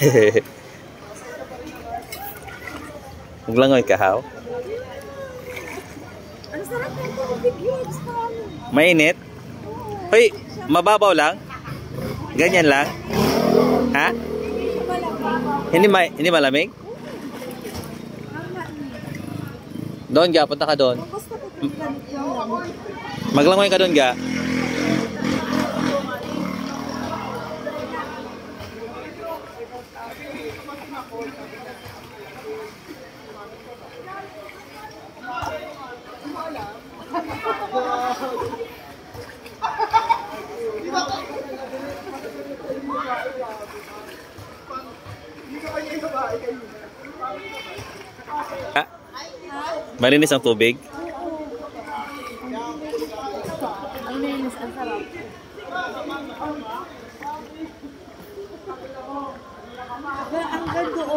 Maglangoy ka, how? Ang sarap ng tubig yun. Gusto ko. Mainit? Hoy, mababaw lang? Ganyan lang? Ha? Hindi ma hindi malamig? Doon ga, punta ka doon. Maglangoy ka doon ga. Ha? Malinis ang tubig? Ang linis, ang sarap. Kaya hanggang doon.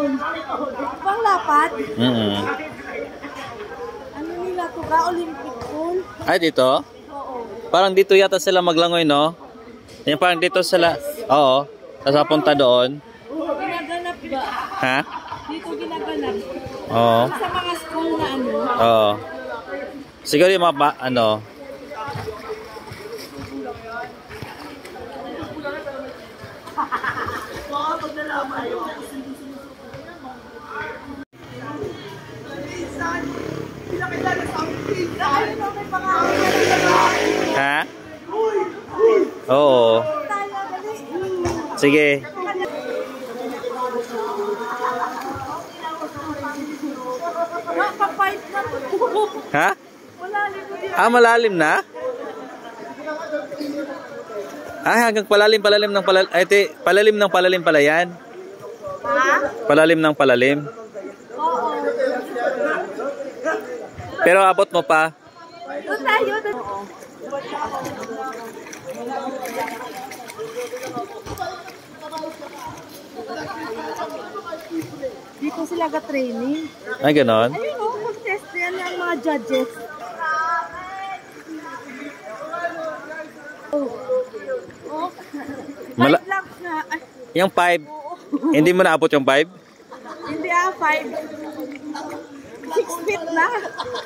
Pang lapat. Mm Ano nila to ka? Olympic pool? Ay, dito? Oo. Parang dito yata sila maglangoy, no? Yan parang dito sila. Oo. Tapos papunta doon. Oo, ginaganap ba? Ha? Dito ginaganap. Oo. Sa mga school na ano. Oo. Siguro yung mga ba- ano. Oo. Sige. Wala pa Ha? Wala libo yun. Ah, malalim na? Ah, hanggang palalim, palalim ng palalim. Ay, te, palalim ng palalim pala yan. Ha? Palalim ng palalim. Oo. Pero abot mo pa. Doon tayo. doon. Oo. Dito sila ga-training. Ay, ganon. Ayun o, contest yan ang mga judges. Oh. Oh. Mala- Five lang na. Ay, Yung 5, oo. hindi mo naabot yung 5? Hindi ah, five. Six feet na.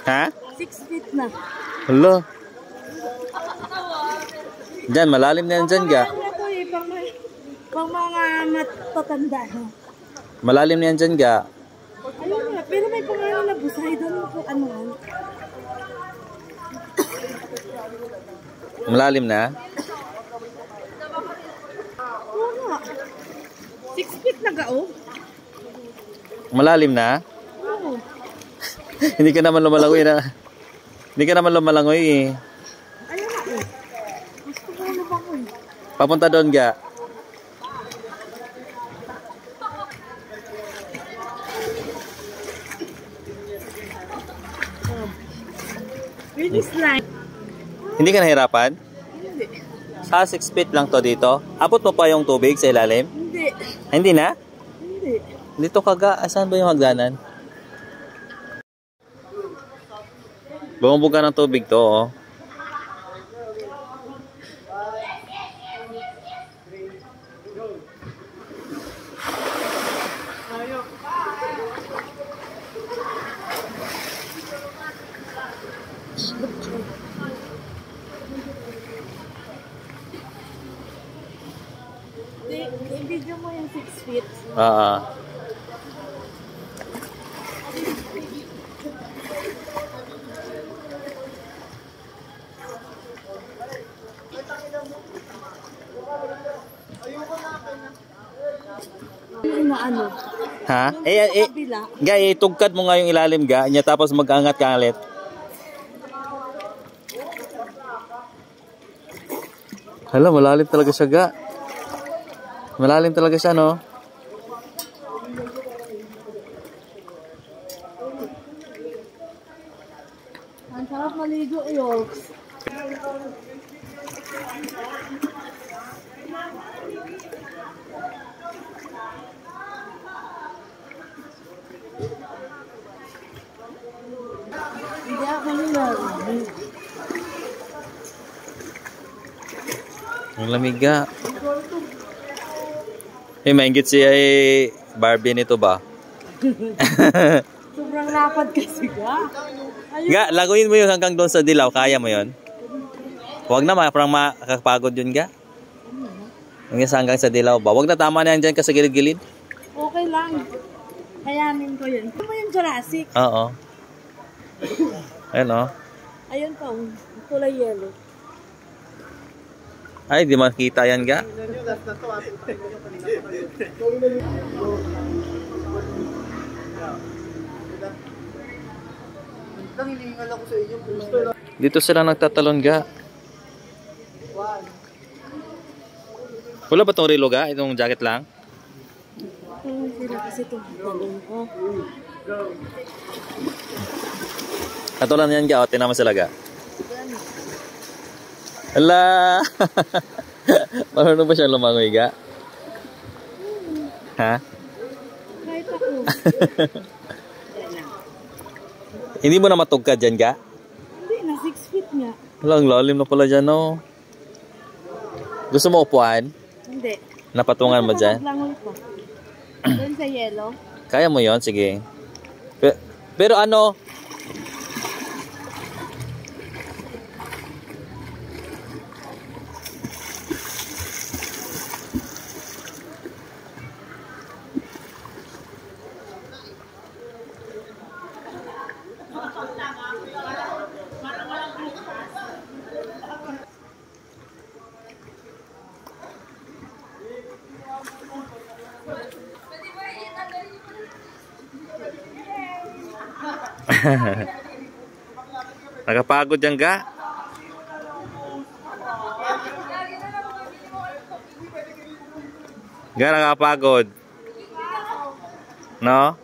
Ha? Six feet na. Hello. Diyan, malalim na yan dyan, ga. Ano pang, pang mga matatanda. Malalim na yan dyan, ga. Ayun nga, pero may pangalan na busay doon kung ano. Malalim na. Oo nga. Six feet na gao. Malalim na. Hindi ka naman lumalangoy na. Hindi ka naman lumalangoy eh. Ayun nga eh. Gusto ko. Papunta doon, ga. Hindi ka nahirapan? Hindi. Sa 6 feet lang to dito. Abot mo pa yung tubig sa ilalim? Hindi. Hindi na? Hindi. Dito ka ga. Asan ba yung hagdanan? Bumubog ka ng tubig to, oh. I-video mo yung six feet. Ah. Yung na ano. Ha? Eh, eh, eh, ga, itugkad mo nga yung ilalim ga, niya tapos mag-angat ka ulit. Hala, malalim talaga siya ga. Malalim talaga siya, no? Ang sarap maligo yolks. Hindi ako nilalabi. Ang lamig ga. Eh, maingit si eh, Barbie nito ba? Sobrang lapad kasi ga. Ayun. Ga, laguin mo yun hanggang doon sa dilaw. Kaya mo yun? Huwag na, parang makakapagod yun ga. Hanggang sa, hanggang sa dilaw ba? Huwag na tama na yan dyan ka sa gilid-gilid. Okay lang. Kayanin ko yun. Ano mo yung Jurassic? Oo. Ayun oh. Ayun pa, oh. kulay yellow. Ay, di makita yan ga. Dito sila nagtatalon ga. Wala ba tong relo ga? Itong jacket lang? Sila kasi yan ga. O, tinama sila ga. Ala! Marunong ba siya lumangoy ga? Ha? Kahit ako. Hindi mo na matugkad dyan ga? Hindi na, 6 feet nga. Wala, ang lalim na pala dyan, no? Gusto mo upuan? Hindi. Napatungan mo dyan? Maglangoy ko. Doon sa yellow. Kaya mo yon sige. Pero, pero ano, nakapagod yan ga? Ga, nakapagod. No?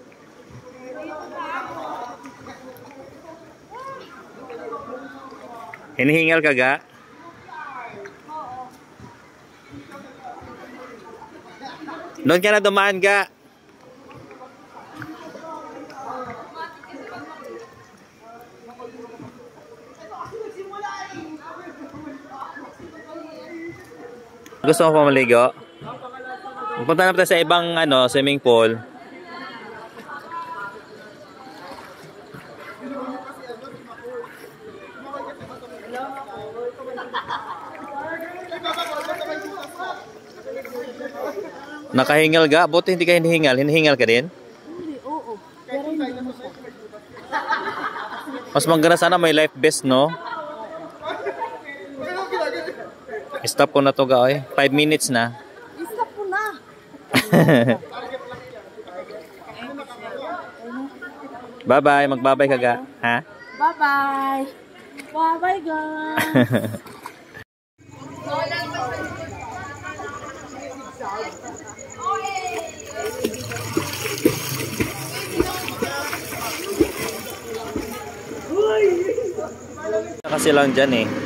Hinihingal ka ga? Doon ka na dumaan ga. Gusto mo pa maligo? Punta na tayo sa ibang ano, swimming pool. Nakahingal ga? Buti hindi ka hinihingal. Hinihingal ka din? Hindi, oo. Pero hindi. Mas maganda sana may life vest, no? Stop ko na to ga, oy. 5 minutes na. Stop ko na. Bye-bye. Magbabay ka ga. Ha? Bye-bye. Bye-bye, guys. Kasi lang dyan eh.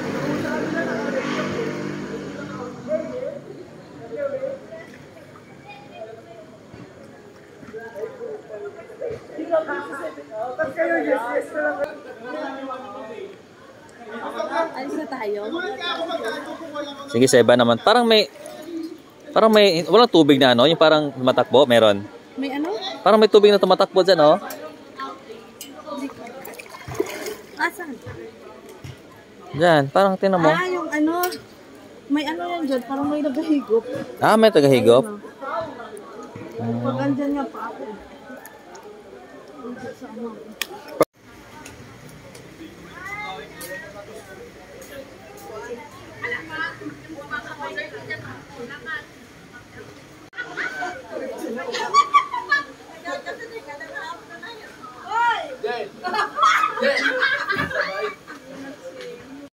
Alis na tayo. Sige, sa iba naman. Parang may... Parang may... Walang tubig na ano? Yung parang matakbo, meron. May ano? Parang may tubig na tumatakbo dyan, oh. Asan? Dyan, parang tinan mo. Ah, yung ano. May ano yan dyan. Parang may nagahigop. Ah, may tagahigop. Pag andyan nga pa ako. Andyan sa ano.